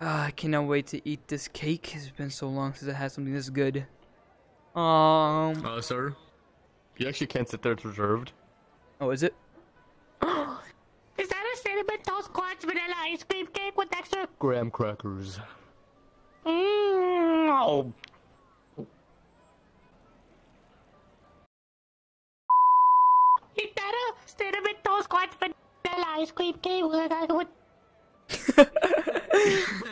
Uh, I cannot wait to eat this cake. It's been so long since I had something this good. Um. Uh, sir, you actually can't sit there. It's reserved. Oh, is it? Is that a cinnamon toast crunch vanilla ice cream cake with extra? Graham crackers. Mmm. Oh. Is that a cinnamon toast crunch vanilla ice cream cake with uh,